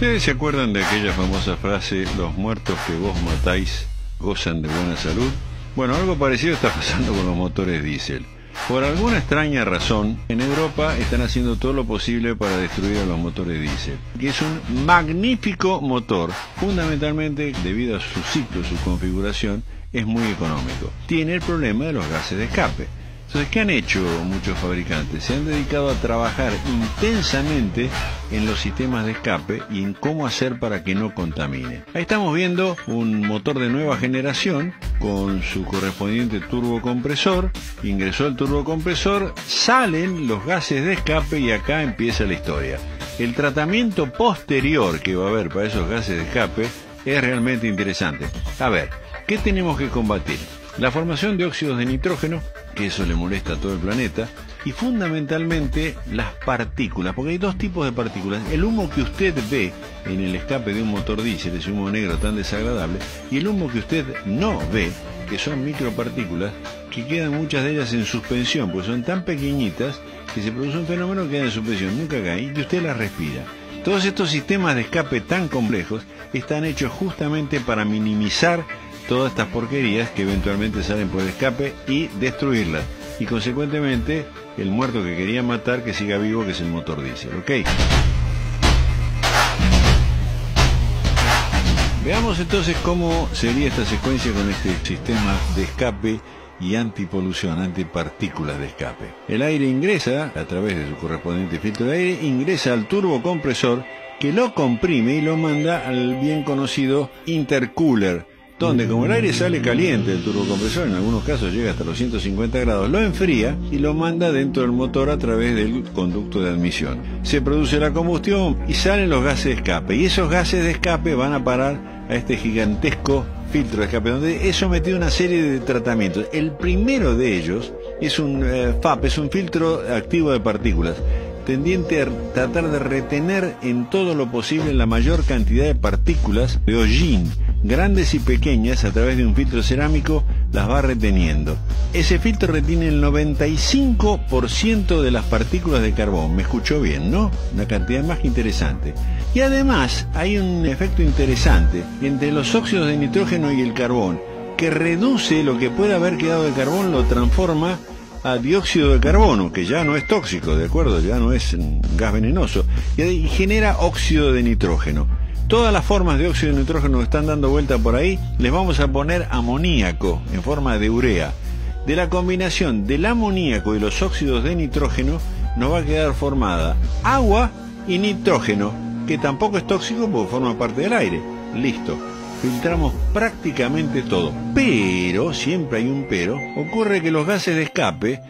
¿Ustedes se acuerdan de aquella famosa frase, los muertos que vos matáis gozan de buena salud? Bueno, algo parecido está pasando con los motores diésel. Por alguna extraña razón, en Europa están haciendo todo lo posible para destruir a los motores diésel, que es un magnífico motor, fundamentalmente debido a su ciclo, su configuración, es muy económico. Tiene el problema de los gases de escape. Entonces, ¿qué han hecho muchos fabricantes? Se han dedicado a trabajar intensamente en los sistemas de escape y en cómo hacer para que no contamine. Ahí estamos viendo un motor de nueva generación con su correspondiente turbocompresor. Ingresó el turbocompresor, salen los gases de escape y acá empieza la historia. El tratamiento posterior que va a haber para esos gases de escape es realmente interesante. A ver, ¿qué tenemos que combatir? La formación de óxidos de nitrógeno, que eso le molesta a todo el planeta, y fundamentalmente las partículas, porque hay dos tipos de partículas. El humo que usted ve en el escape de un motor diésel, ese humo negro tan desagradable, y el humo que usted no ve, que son micropartículas, que quedan muchas de ellas en suspensión, porque son tan pequeñitas que se produce un fenómeno que queda en suspensión, nunca cae, y que usted las respira. Todos estos sistemas de escape tan complejos están hechos justamente para minimizar todas estas porquerías que eventualmente salen por el escape y destruirlas. Y consecuentemente, el muerto que quería matar que siga vivo, que es el motor diésel. ¿Ok? Veamos entonces cómo sería esta secuencia con este sistema de escape y antipolución, antipartículas de escape. El aire ingresa, a través de su correspondiente filtro de aire, ingresa al turbocompresor que lo comprime y lo manda al bien conocido intercooler, donde como el aire sale caliente del turbocompresor, en algunos casos llega hasta los 150 grados, lo enfría y lo manda dentro del motor a través del conducto de admisión. Se produce la combustión y salen los gases de escape, y esos gases de escape van a parar a este gigantesco filtro de escape, donde es sometido a una serie de tratamientos. El primero de ellos es un eh, FAP, es un filtro activo de partículas tendiente a tratar de retener en todo lo posible la mayor cantidad de partículas de hollín grandes y pequeñas, a través de un filtro cerámico, las va reteniendo. Ese filtro retiene el 95% de las partículas de carbón. Me escuchó bien, ¿no? Una cantidad más que interesante. Y además hay un efecto interesante entre los óxidos de nitrógeno y el carbón, que reduce lo que puede haber quedado de carbón, lo transforma a dióxido de carbono, que ya no es tóxico, ¿de acuerdo? Ya no es gas venenoso, y genera óxido de nitrógeno todas las formas de óxido de nitrógeno que están dando vuelta por ahí, les vamos a poner amoníaco en forma de urea. De la combinación del amoníaco y los óxidos de nitrógeno nos va a quedar formada agua y nitrógeno, que tampoco es tóxico porque forma parte del aire. Listo. Filtramos prácticamente todo. Pero, siempre hay un pero, ocurre que los gases de escape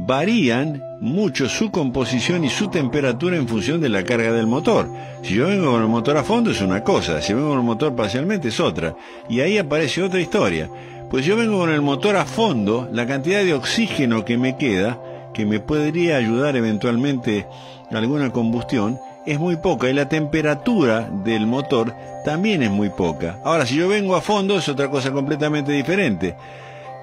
varían mucho su composición y su temperatura en función de la carga del motor. Si yo vengo con el motor a fondo es una cosa, si vengo con el motor parcialmente es otra. Y ahí aparece otra historia. Pues yo vengo con el motor a fondo, la cantidad de oxígeno que me queda, que me podría ayudar eventualmente alguna combustión, es muy poca y la temperatura del motor también es muy poca. Ahora, si yo vengo a fondo es otra cosa completamente diferente.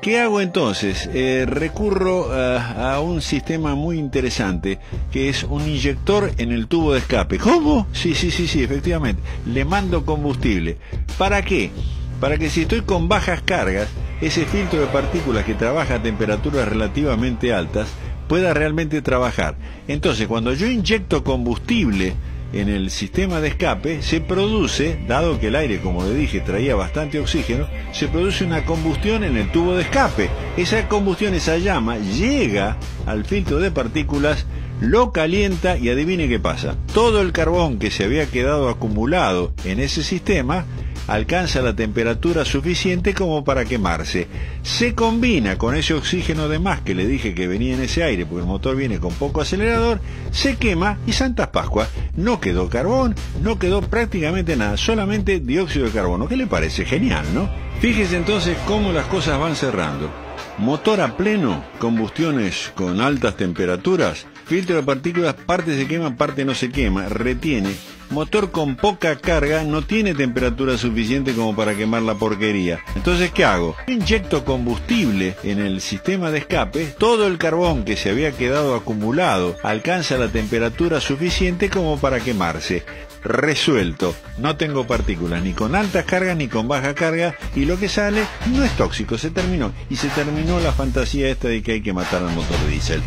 ¿Qué hago entonces? Eh, recurro a, un sistema muy interesante, que es un inyector en el tubo de escape. ¿Cómo? Sí, sí, sí, sí, efectivamente. Le mando combustible. ¿Para qué? Para que si estoy con bajas cargas, ese filtro de partículas que trabaja a temperaturas relativamente altas pueda realmente trabajar. Entonces, cuando yo inyecto combustible en el sistema de escape se produce, dado que el aire, como le dije, traía bastante oxígeno, se produce una combustión en el tubo de escape. Esa combustión, esa llama, llega al filtro de partículas, lo calienta y adivine qué pasa. Todo el carbón que se había quedado acumulado en ese sistema alcanza la temperatura suficiente como para quemarse. Se combina con ese oxígeno de más que le dije que venía en ese aire, porque el motor viene con poco acelerador, se quema y Santas Pascuas no quedó carbón, no quedó prácticamente nada, solamente dióxido de carbono. ¿Qué le parece? Genial, ¿no? Fíjese entonces cómo las cosas van cerrando. Motor a pleno, combustiones con altas temperaturas, filtro de partículas, parte se quema, parte no se quema, retiene motor con poca carga no tiene temperatura suficiente como para quemar la porquería. Entonces, ¿qué hago? Inyecto combustible en el sistema de escape, todo el carbón que se había quedado acumulado alcanza la temperatura suficiente como para quemarse resuelto. No tengo partículas ni con altas cargas ni con baja carga y lo que sale no es tóxico, se terminó. Y se terminó la fantasía esta de que hay que matar al motor diésel.